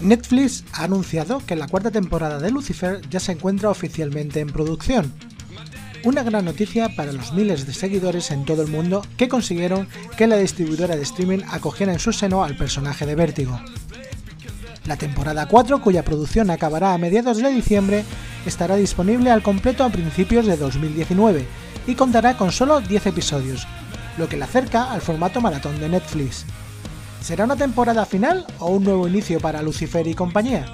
Netflix ha anunciado que la cuarta temporada de Lucifer ya se encuentra oficialmente en producción. Una gran noticia para los miles de seguidores en todo el mundo que consiguieron que la distribuidora de streaming acogiera en su seno al personaje de Vértigo. La temporada 4, cuya producción acabará a mediados de diciembre, estará disponible al completo a principios de 2019 y contará con solo 10 episodios, lo que la acerca al formato maratón de Netflix. ¿Será una temporada final o un nuevo inicio para Lucifer y compañía?